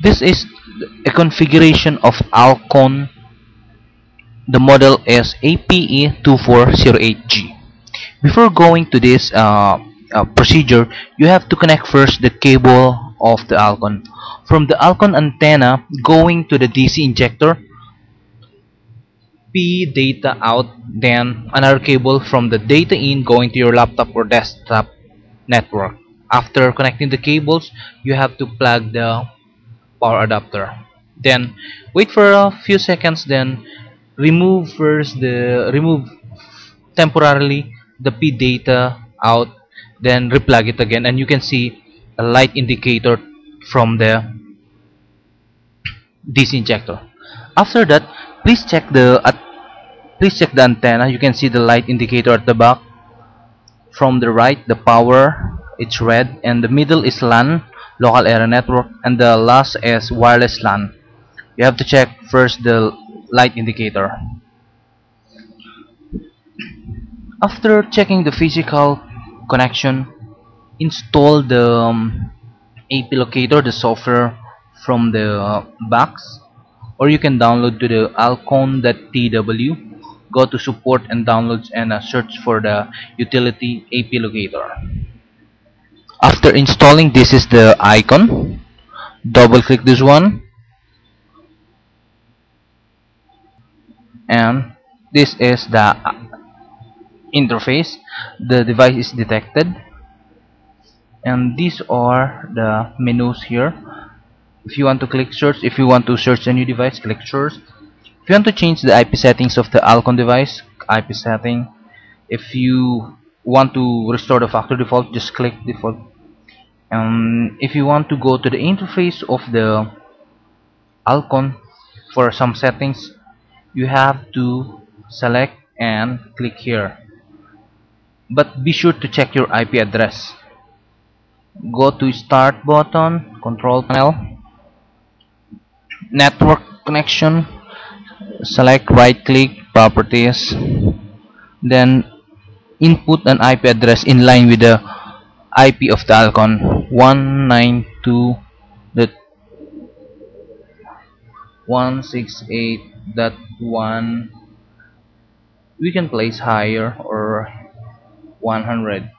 this is a configuration of Alcon. The model is APE2408G before going to this uh, uh, procedure you have to connect first the cable of the Alcon. From the Alcon antenna going to the DC injector P data out then another cable from the data in going to your laptop or desktop network. After connecting the cables you have to plug the power adapter. Then wait for a few seconds then remove first the remove temporarily the P data out then replug it again and you can see a light indicator from the DC injector after that please check the at please check the antenna. You can see the light indicator at the back. From the right the power it's red and the middle is LAN local area network and the last is wireless LAN. You have to check first the light indicator. After checking the physical connection install the um, AP locator the software from the uh, box or you can download to the alcon.tw go to support and downloads and uh, search for the utility AP locator after installing this is the icon. Double click this one. And this is the interface. The device is detected. And these are the menus here. If you want to click search if you want to search a new device click search. If you want to change the IP settings of the Alcon device IP setting. If you want to restore the factory default just click default. Um, if you want to go to the interface of the Alcon for some settings you have to select and click here. But be sure to check your IP address. Go to start button control panel network connection select right click properties then input an IP address in line with the IP of the Alcon. 192.168.1 we can place higher or 100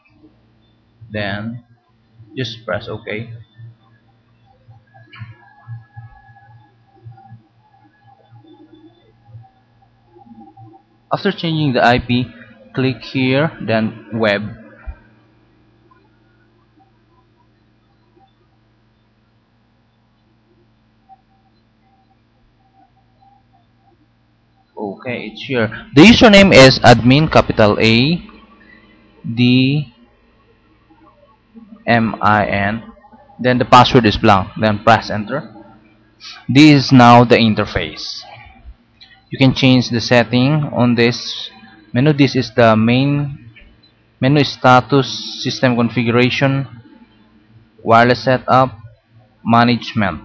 then just press OK. After changing the IP click here then web. Okay it's here. The username is admin capital A D M I N. Then the password is blank. Then press enter. This is now the interface. You can change the setting on this menu this is the main menu status system configuration wireless setup management